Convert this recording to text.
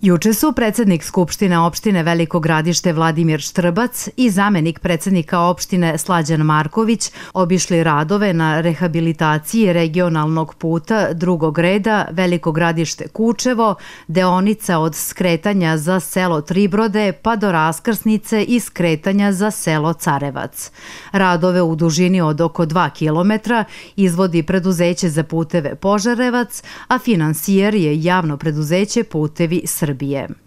Juče su predsednik Skupštine opštine Veliko gradište Vladimir Štrbac i zamenik predsednika opštine Slađan Marković obišli radove na rehabilitaciji regionalnog puta drugog reda Veliko gradište Kučevo, deonica od skretanja za selo Tribrode pa do raskrsnice i skretanja za selo Carevac. Radove u dužini od oko 2 km izvodi preduzeće za puteve Požarevac, a finansijer je javno preduzeće Putevi Srbije. Verbeem.